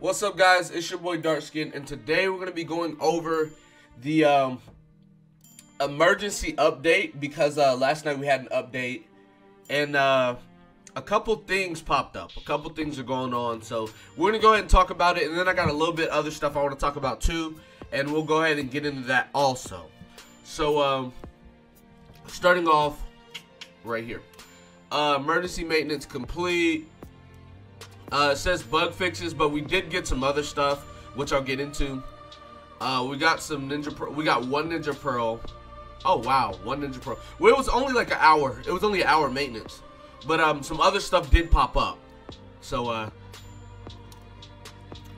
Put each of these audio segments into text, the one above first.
What's up, guys? It's your boy Darkskin, and today we're gonna be going over the um, emergency update because uh, last night we had an update, and uh, a couple things popped up. A couple things are going on, so we're gonna go ahead and talk about it, and then I got a little bit other stuff I want to talk about too, and we'll go ahead and get into that also. So, um, starting off right here, uh, emergency maintenance complete. Uh, it says bug fixes, but we did get some other stuff, which I'll get into. Uh, we got some Ninja Pearl. We got one Ninja Pearl. Oh, wow. One Ninja Pearl. Well, it was only like an hour. It was only an hour maintenance. But um, some other stuff did pop up. So, uh,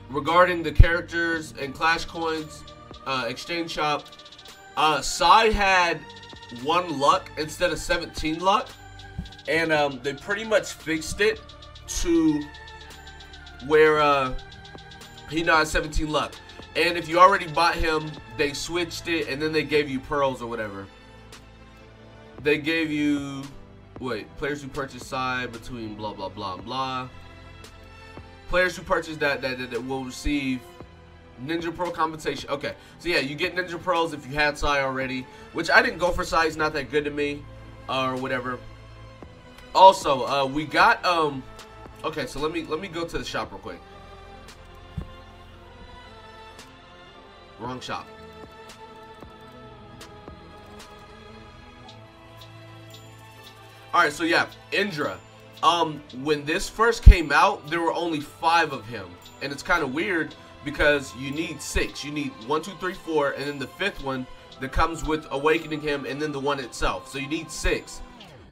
regarding the characters and Clash Coins uh, exchange shop, uh, Sai had one luck instead of 17 luck. And um, they pretty much fixed it to where uh, he now has 17 luck. And if you already bought him, they switched it and then they gave you pearls or whatever. They gave you, wait, players who purchase Sai between blah, blah, blah, blah. Players who purchase that, that, that, that will receive Ninja Pearl compensation. Okay, so yeah, you get Ninja Pearls if you had Sai already, which I didn't go for Sai. It's not that good to me, uh, or whatever. Also, uh, we got um, Okay, so let me let me go to the shop real quick. Wrong shop. Alright, so yeah, Indra. Um, when this first came out, there were only five of him. And it's kind of weird because you need six. You need one, two, three, four, and then the fifth one that comes with awakening him, and then the one itself. So you need six.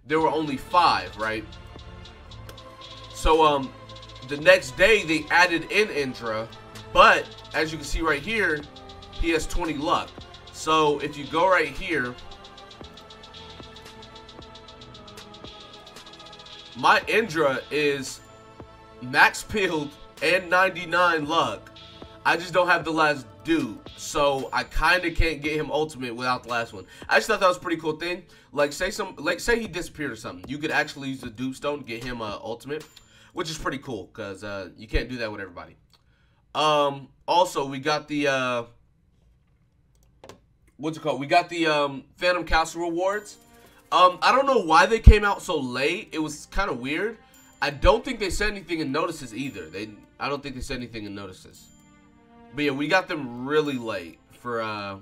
There were only five, right? So um, the next day they added in Indra, but as you can see right here, he has 20 luck. So if you go right here, my Indra is max peeled and 99 luck. I just don't have the last dude, so I kind of can't get him ultimate without the last one. I just thought that was pretty cool thing. Like say some, like say he disappeared or something, you could actually use the dupe stone to get him uh, ultimate which is pretty cool because uh, you can't do that with everybody. Um, also, we got the uh, what's it called? We got the um, Phantom Castle rewards. Um, I don't know why they came out so late. It was kind of weird. I don't think they said anything in notices either. They, I don't think they said anything in notices. But yeah, we got them really late for, uh,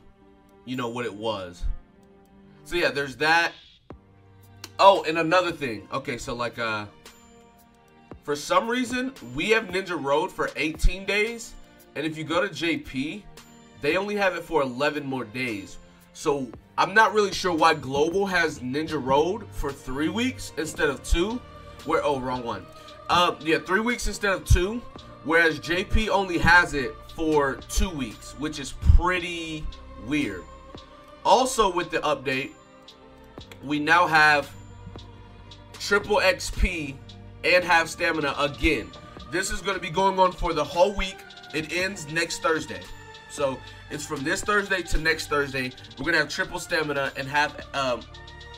you know, what it was. So yeah, there's that. Oh, and another thing. Okay, so like, uh, for some reason, we have Ninja Road for 18 days, and if you go to JP, they only have it for 11 more days. So I'm not really sure why Global has Ninja Road for three weeks instead of two. Where oh wrong one. Um yeah, three weeks instead of two, whereas JP only has it for two weeks, which is pretty weird. Also with the update, we now have triple XP and have stamina again. This is going to be going on for the whole week. It ends next Thursday. So it's from this Thursday to next Thursday. We're going to have triple stamina and half, um,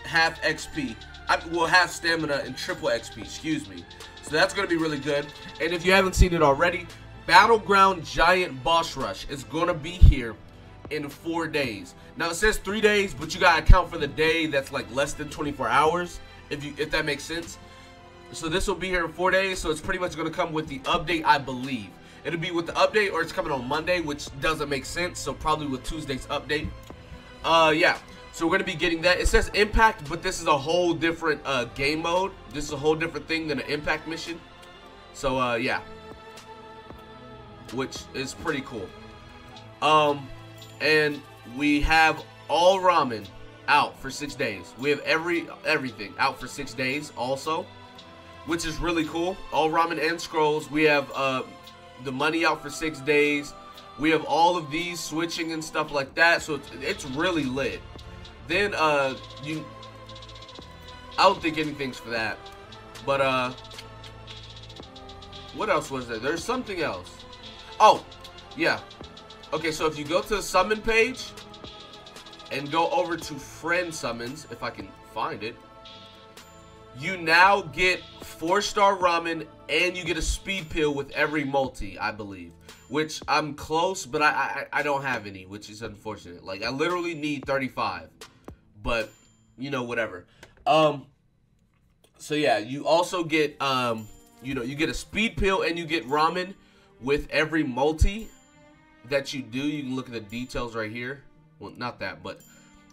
half XP. I, will have stamina and triple XP, excuse me. So that's going to be really good. And if you haven't seen it already, Battleground Giant Boss Rush is going to be here in four days. Now it says three days, but you got to account for the day that's like less than 24 hours, if you if that makes sense. So this will be here in four days. So it's pretty much going to come with the update, I believe. It'll be with the update or it's coming on Monday, which doesn't make sense. So probably with Tuesday's update. Uh, yeah. So we're going to be getting that. It says Impact, but this is a whole different uh, game mode. This is a whole different thing than an Impact mission. So, uh, yeah. Which is pretty cool. Um, and we have all ramen out for six days. We have every everything out for six days also which is really cool. All ramen and scrolls. We have uh, the money out for six days. We have all of these switching and stuff like that. So it's, it's really lit. Then uh, you, I don't think anything's for that. But uh, what else was there? There's something else. Oh, yeah. Okay, so if you go to the summon page and go over to friend summons, if I can find it you now get four star ramen and you get a speed pill with every multi, I believe. which I'm close, but I, I I don't have any, which is unfortunate. Like I literally need 35, but you know whatever. Um. So yeah, you also get um, you know, you get a speed pill and you get ramen with every multi that you do. You can look at the details right here. Well, not that, but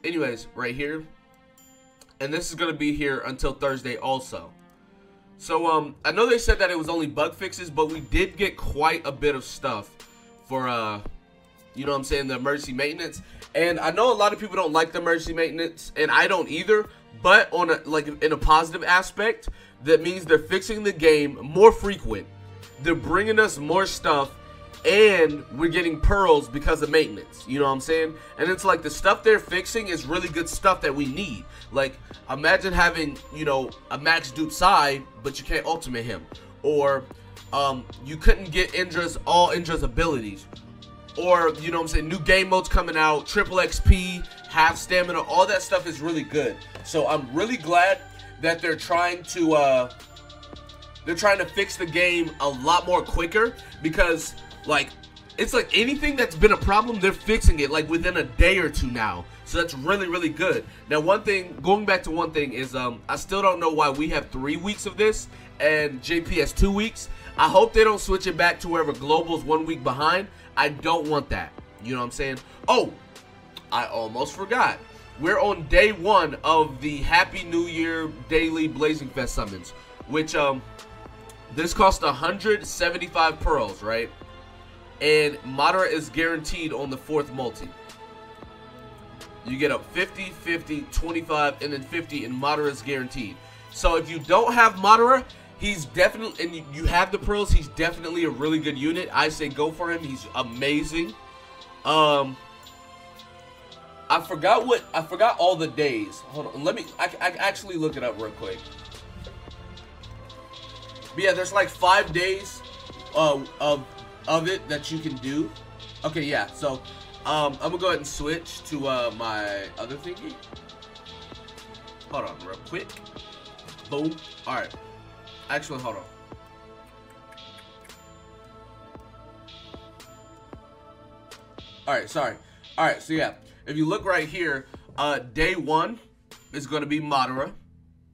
anyways, right here. And this is gonna be here until Thursday also. So um, I know they said that it was only bug fixes, but we did get quite a bit of stuff for uh, you know what I'm saying, the emergency maintenance. And I know a lot of people don't like the emergency maintenance, and I don't either. But on a like in a positive aspect, that means they're fixing the game more frequent. They're bringing us more stuff and we're getting pearls because of maintenance. You know what I'm saying? And it's like the stuff they're fixing is really good stuff that we need. Like, imagine having, you know, a max dupe Sai, but you can't ultimate him. Or um, you couldn't get Indra's all Indra's abilities. Or, you know what I'm saying, new game modes coming out, triple XP, half stamina, all that stuff is really good. So I'm really glad that they're trying to uh they're trying to fix the game a lot more quicker because like, it's like anything that's been a problem, they're fixing it like within a day or two now. So that's really, really good. Now, one thing, going back to one thing is, um, I still don't know why we have three weeks of this and JP has two weeks. I hope they don't switch it back to wherever Global's one week behind. I don't want that. You know what I'm saying? Oh, I almost forgot. We're on day one of the Happy New Year daily Blazing Fest summons, which, um, this cost 175 pearls, right? And Madara is guaranteed on the fourth multi. You get up 50, 50, 25, and then 50, and Madara is guaranteed. So if you don't have Madara, he's definitely, and you have the pearls, he's definitely a really good unit. I say go for him. He's amazing. Um, I forgot what, I forgot all the days. Hold on, let me, I, I actually look it up real quick. But yeah, there's like five days uh, of of it that you can do. Okay, yeah. So um, I'm gonna go ahead and switch to uh, my other thingy. Hold on, real quick. Boom. All right. Actually, hold on. All right, sorry. All right, so yeah, if you look right here, uh, day one is to be Madara,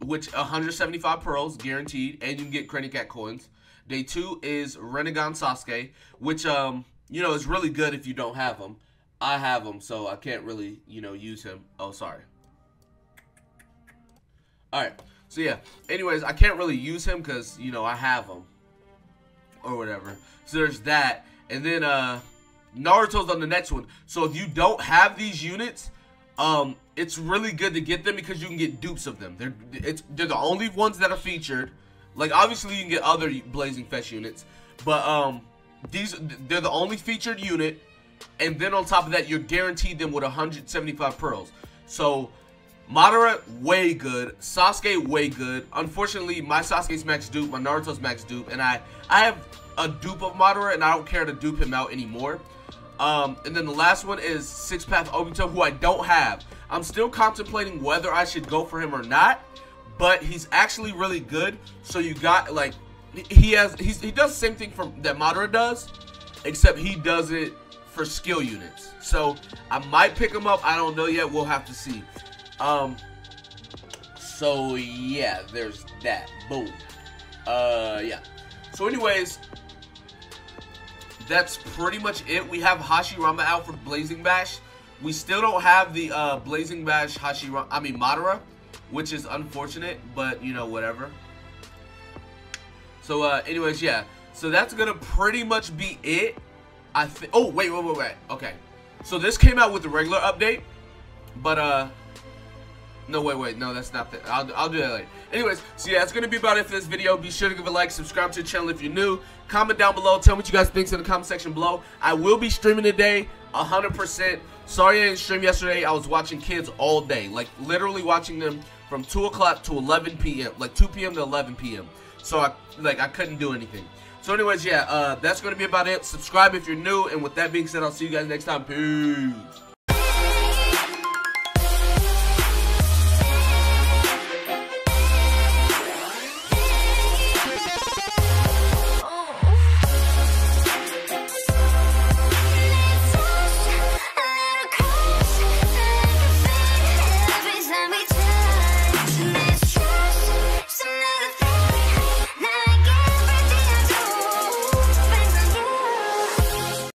which 175 pearls guaranteed, and you can get Cranny Cat coins. Day two is Rinnegan Sasuke, which, um, you know, is really good if you don't have him. I have him, so I can't really, you know, use him. Oh, sorry. Alright, so yeah. Anyways, I can't really use him because, you know, I have him. Or whatever. So there's that. And then, uh, Naruto's on the next one. So if you don't have these units, um, it's really good to get them because you can get dupes of them. They're it's they're the only ones that are featured. Like obviously you can get other Blazing Fest units, but um these they're the only featured unit, and then on top of that you're guaranteed them with 175 pearls. So Madara, way good, Sasuke way good. Unfortunately, my Sasuke's max dupe, my Naruto's max dupe, and I I have a dupe of Madara, and I don't care to dupe him out anymore. Um, and then the last one is Six Path Obito, who I don't have. I'm still contemplating whether I should go for him or not but he's actually really good. So you got like he has he does the same thing from that Madara does, except he does it for skill units. So I might pick him up. I don't know yet. We'll have to see. Um. So yeah, there's that. Boom. Uh, yeah. So anyways, that's pretty much it. We have Hashirama out for Blazing Bash. We still don't have the uh, Blazing Bash Hashirama. I mean Madara which is unfortunate, but you know, whatever. So, uh, anyways, yeah. So that's gonna pretty much be it. I think. Oh, wait, wait, wait, wait. Okay. So this came out with the regular update, but uh, no, wait, wait, no, that's not that. I'll, I'll do that later. Anyways, so yeah, that's gonna be about it for this video. Be sure to give a like, subscribe to the channel if you're new. Comment down below. Tell me what you guys think in the comment section below. I will be streaming today, 100%. Sorry I didn't stream yesterday. I was watching kids all day, like literally watching them from 2 o'clock to 11 p.m. Like 2 p.m. to 11 p.m. So I like I couldn't do anything. So anyways, yeah, uh, that's going to be about it. Subscribe if you're new. And with that being said, I'll see you guys next time. Peace.